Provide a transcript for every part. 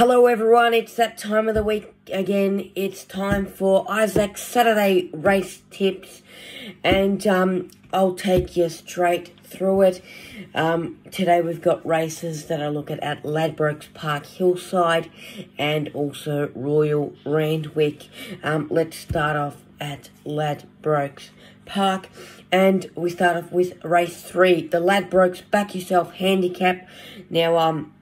Hello, everyone. It's that time of the week again. It's time for Isaac's Saturday race tips, and um, I'll take you straight through it. Um, today we've got races that I look at at Ladbrokes Park Hillside and also Royal Randwick. Um, let's start off at Ladbrokes Park. And we start off with race three, the Ladbrokes Back Yourself Handicap. Now, um,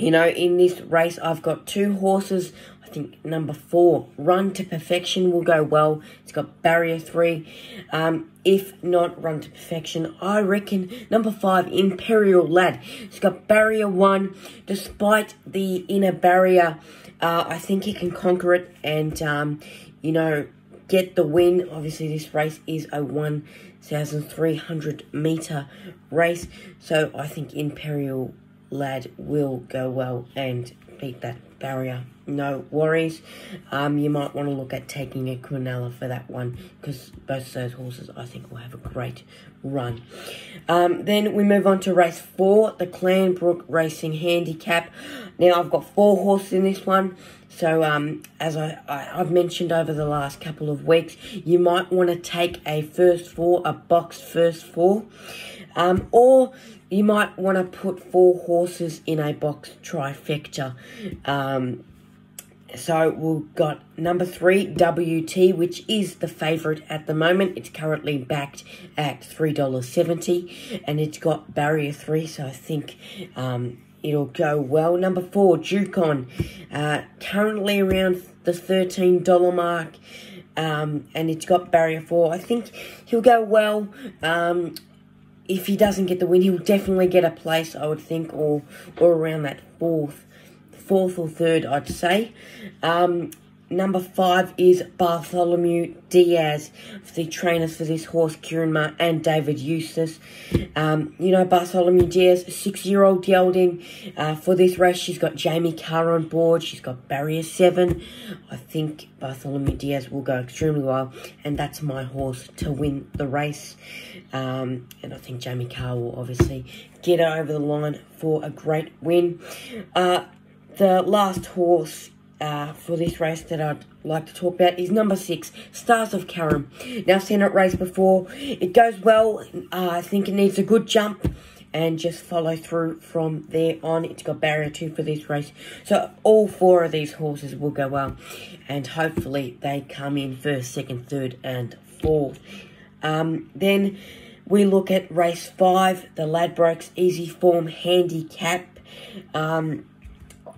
you know, in this race, I've got two horses. I think number four, Run to Perfection, will go well. It's got Barrier Three. Um, if not Run to Perfection, I reckon number five, Imperial Lad. It's got Barrier One. Despite the inner barrier, uh, I think he can conquer it and, um, you know, get the win. Obviously, this race is a 1,300 meter race, so I think Imperial lad will go well and beat that barrier. No worries. Um, you might want to look at taking a Quinella for that one because both those horses I think will have a great run. Um, then we move on to race four, the Clanbrook Racing Handicap. Now I've got four horses in this one. So, um, as I, I, have mentioned over the last couple of weeks, you might want to take a first four, a boxed first four, um, or you might want to put four horses in a box trifecta. Um, so we've got number three, WT, which is the favourite at the moment. It's currently backed at $3.70 and it's got barrier three, so I think um, it'll go well. Number four, Jukon, uh, currently around the $13 mark. Um, and it's got barrier four. I think he'll go well. Um, if he doesn't get the win, he'll definitely get a place, I would think, or or around that fourth, fourth or third, I'd say. Um, Number five is Bartholomew Diaz, the trainers for this horse, Ciaron Maher and David Eustace. Um, you know, Bartholomew Diaz, six-year-old gelding. Uh, for this race, she's got Jamie Kah on board. She's got Barrier 7. I think Bartholomew Diaz will go extremely well, and that's my horse to win the race. Um, and I think Jamie Kah will obviously get her over the line for a great win. Uh, the last horse uh, for this race that I'd like to talk about is number six, Stars of Carrum. Now, I've seen it race before. It goes well. Uh, I think it needs a good jump and just follow through from there on. It's got barrier two for this race. So all four of these horses will go well. And hopefully they come in first, second, third and fourth. Um, then we look at race five, the Ladbrokes Easy Form Handicap. Um,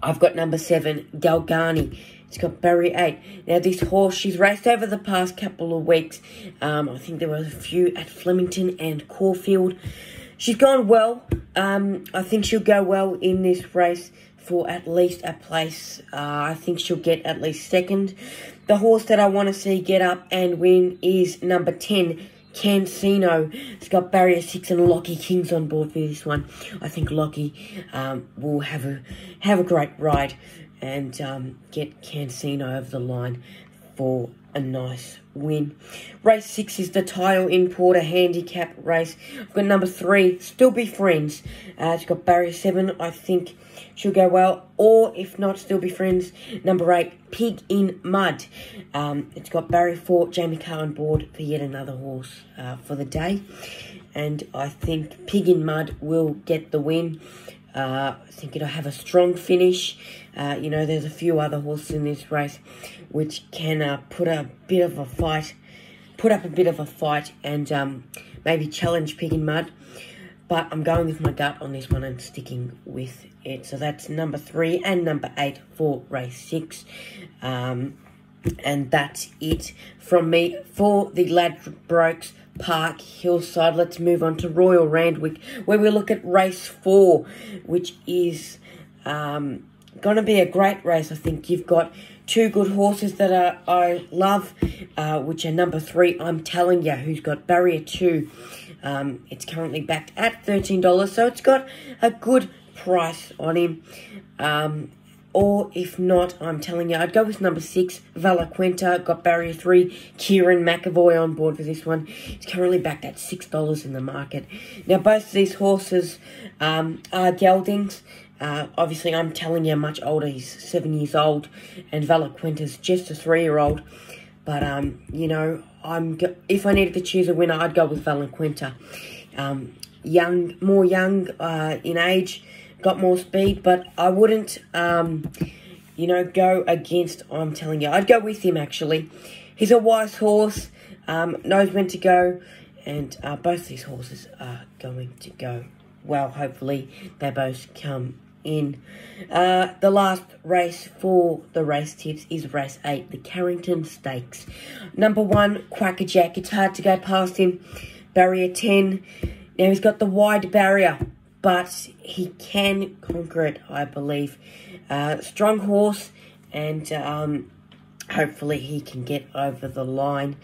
I've got number seven, Galgani. It's got Barry 8. Now, this horse, she's raced over the past couple of weeks. Um, I think there were a few at Flemington and Caulfield. She's gone well. Um, I think she'll go well in this race for at least a place. Uh, I think she'll get at least second. The horse that I want to see get up and win is number 10, Cansino. It's got Barrier 6 and Lachie Kings on board for this one. I think Lachie um, will have a have a great ride and um, get Cancino over the line for a nice win. Race 6 is the Tile Importer Handicap race. I've got number 3, Still Be Friends. Uh, it's got Barrier 7, I think she'll go well. Or, if not, Still Be Friends, number 8, Pig in Mud. Um, it's got Barrier 4, Jamie Kah on board for yet another horse uh, for the day. And I think Pig in Mud will get the win. Uh, I think it'll have a strong finish. Uh, you know, there's a few other horses in this race which can uh, put a bit of a fight, put up a bit of a fight and um, maybe challenge Pig in Mud. But I'm going with my gut on this one and sticking with it. So that's number three and number eight for race six. Um, and that's it from me for the Ladbrokes Park Hillside. Let's move on to Royal Randwick, where we look at race four, which is um, going to be a great race. I think you've got two good horses that are, I love, uh, which are number three, I'm telling you, who's got barrier two. Um, it's currently backed at $13, so it's got a good price on him. Um, or if not, I'm telling you, I'd go with number six, Valaquenta, got barrier three, Kerrin McEvoy on board for this one. He's currently backed at $6 in the market. Now, both of these horses um, are geldings, Uh, obviously, I'm telling you much older. He's seven years old, and Valaquenta's just a three-year-old. But um, you know, I'm if I needed to choose a winner, I'd go with Valaquenta. Um, young, more young uh, in age, got more speed, but I wouldn't, um, you know, go against. I'm telling you, I'd go with him actually. He's a wise horse, um, knows when to go, and uh, both these horses are going to go well. Hopefully, they both come in. Uh, the last race for the race tips is race 8, the Carrington Stakes. Number 1, Quackerjack. It's hard to go past him. Barrier 10. Now he's got the wide barrier, but he can conquer it, I believe. Uh, strong horse, and um, hopefully he can get over the line.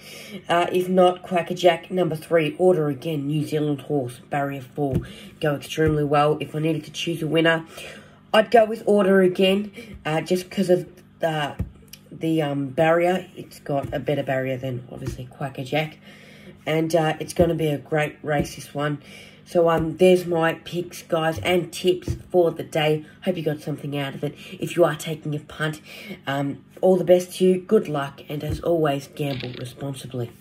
Uh, if not, Quackerjack, number three, order again, New Zealand horse, barrier four, go extremely well. If I needed to choose a winner, I'd go with order again, uh, just because of the, the um, barrier. It's got a better barrier than, obviously, Quackerjack. And uh, it's going to be a great race, this one. So um, there's my picks, guys, and tips for the day. Hope you got something out of it. If you are taking a punt, um, all the best to you. Good luck, and as always, gamble responsibly.